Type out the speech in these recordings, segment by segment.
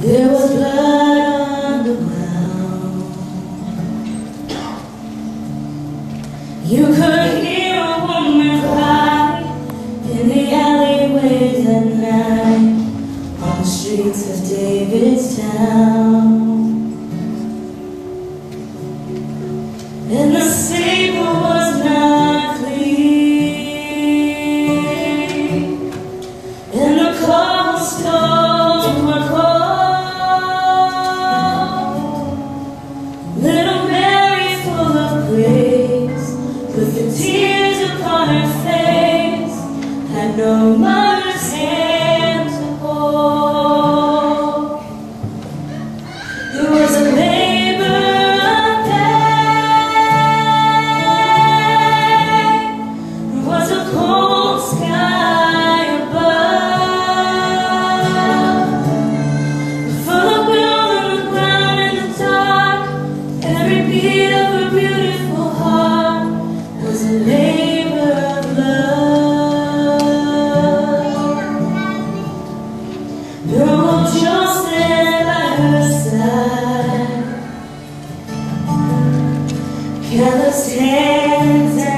There was blood on the ground. You could hear a woman cry in the alleyways at night, on the streets of David's town. In the city. know my Careless hands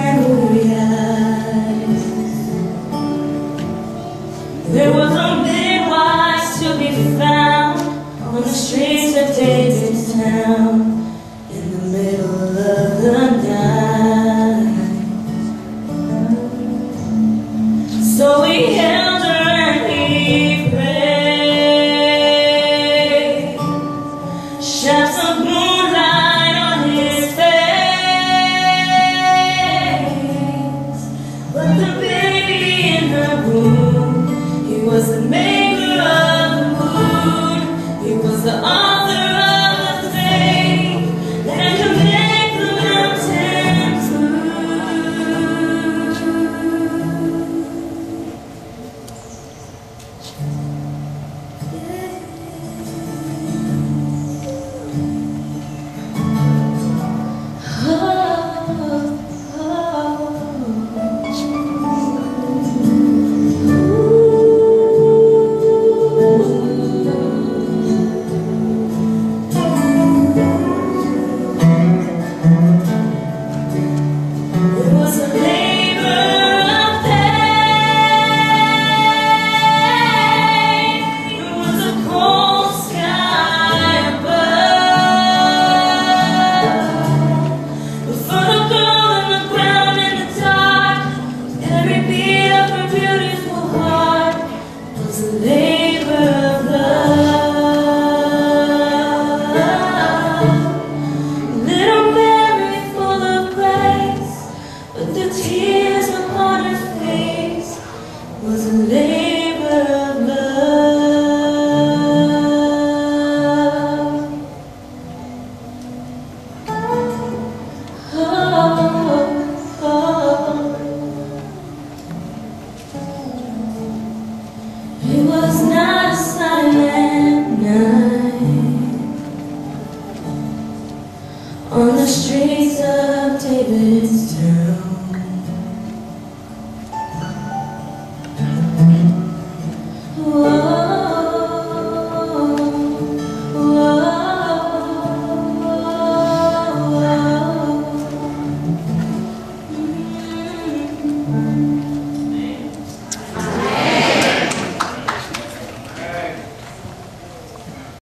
the tears.